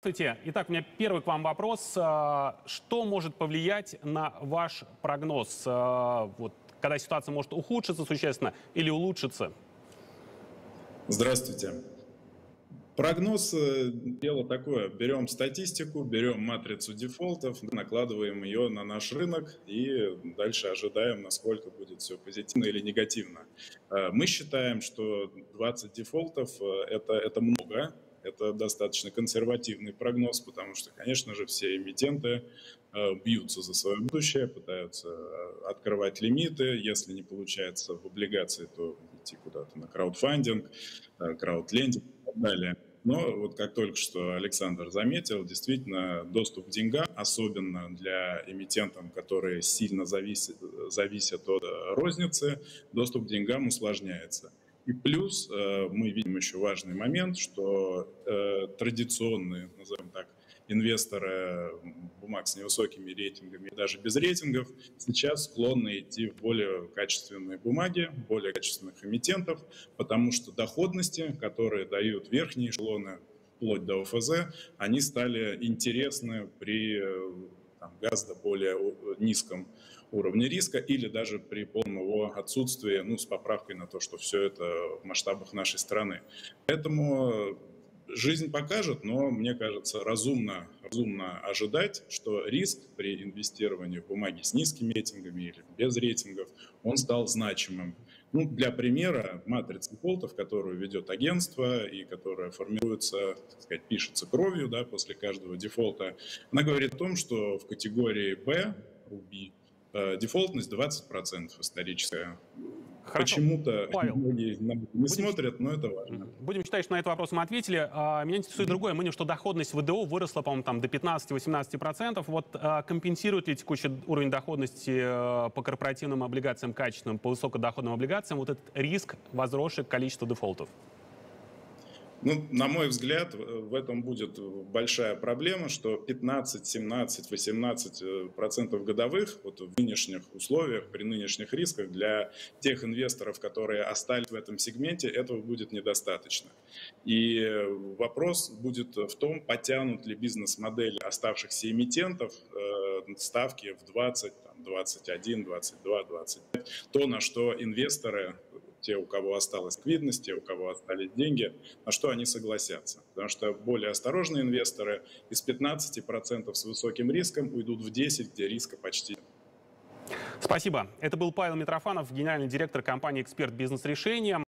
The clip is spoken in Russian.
Здравствуйте. Итак, у меня первый к вам вопрос. А, Что может повлиять на ваш прогноз? А, Вот, когда ситуация может ухудшиться существенно или улучшиться? Здравствуйте. Прогноз э, дело такое. Берем статистику, берем матрицу дефолтов, накладываем ее на наш рынок и дальше ожидаем, насколько будет все позитивно или негативно. Э, Мы считаем, что 20 дефолтов э, это, это много, это достаточно консервативный прогноз, потому что, конечно же, все эмитенты э, бьются за свое будущее, пытаются э, открывать лимиты. Если не получается в облигации, то идти куда-то на краудфандинг, э, краудлендинг и так далее. Но вот как только что Александр заметил, действительно доступ к деньгам, особенно для эмитентов, которые сильно зависят, зависят от розницы, доступ к деньгам усложняется. И плюс э, мы видим еще важный момент, что э, традиционные, назовем так, инвесторы бумаг с невысокими рейтингами и даже без рейтингов сейчас склонны идти в более качественные бумаги, более качественных эмитентов, потому что доходности, которые дают верхние эшелоны, вплоть до ОФЗ, они стали интересны при э, там, гораздо более низком уровне риска или даже при полном его отсутствии, ну, с поправкой на то, что все это в масштабах нашей страны. Поэтому жизнь покажет, но мне кажется, разумно, разумно ожидать, что риск при инвестировании в бумаги с низкими рейтингами или без рейтингов, он стал значимым. Ну, для примера, матрица дефолтов, которую ведет агентство и которая формируется, так сказать, пишется кровью да, после каждого дефолта, она говорит о том, что в категории B, B э, дефолтность 20% историческая. Почему-то многие на не будем- смотрят, но это важно. Будем считать, что на этот вопрос мы ответили. А, Меня интересует другое. Мы что доходность ВДО выросла, по-моему, там до 15-18%. Вот а, компенсирует ли текущий уровень доходности э, по корпоративным облигациям качественным, по высокодоходным облигациям вот этот риск возросшего количества дефолтов? Ну, на мой взгляд, в этом будет большая проблема, что 15, 17, 18 э, процентов годовых вот в нынешних условиях, при нынешних рисках для тех инвесторов, которые остались в этом сегменте, этого будет недостаточно. И э, вопрос будет в том, потянут ли бизнес-модель оставшихся эмитентов э, ставки в 20, там, 21, 22, 25. То, на что инвесторы те, у кого осталась ликвидность, те, у кого остались деньги, на что они согласятся. Потому что более осторожные инвесторы из 15% с высоким риском уйдут в 10%, где риска почти нет. Спасибо. Это был Павел Митрофанов, генеральный директор компании «Эксперт Бизнес Решения».